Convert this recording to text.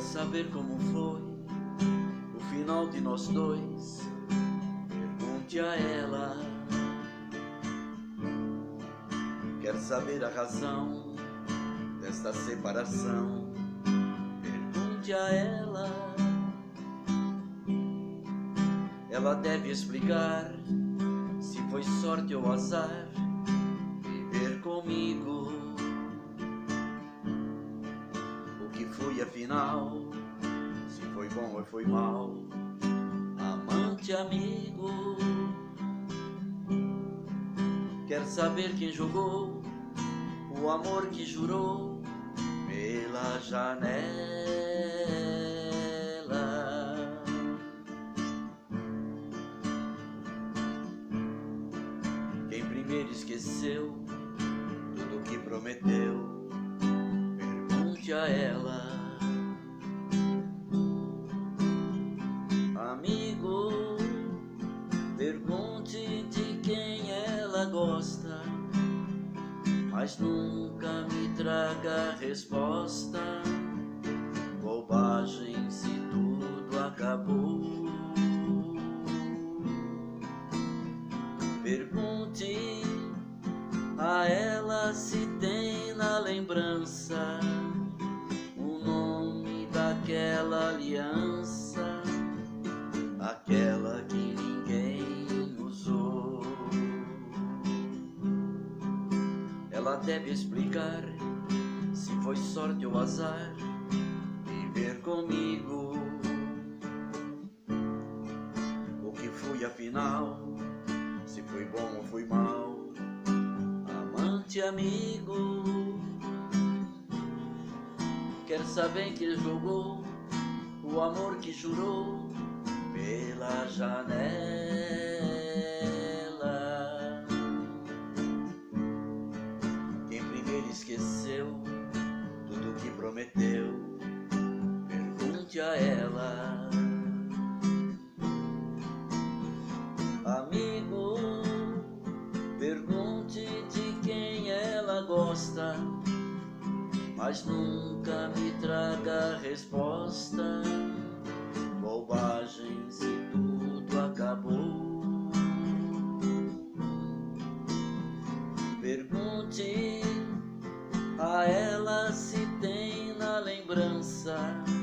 saber como foi o final de nós dois? Pergunte a ela. Quer saber a razão desta separação? Pergunte a ela. Ela deve explicar se foi sorte ou azar viver comigo. Fui afinal, se foi bom ou foi mal, amante, amigo. Quer saber quem jogou o amor que jurou pela janela? primeiro esqueceu tudo que prometeu. Pergunte a ela, gosta, mas nunca me traga resposta. Bobagem se tudo acabou. Pergunte a ela se tem na lembrança o nome daquela aliança, Ela deve explicar se foi sorte ou azar viver comigo. O que fui afinal se foi bom ou foi mal, amante, amigo. Quer saber que jogou o amor que jurou pela janela. Prometeu, pergunte a ela. gosta, mas nunca me traga resposta. Lembrança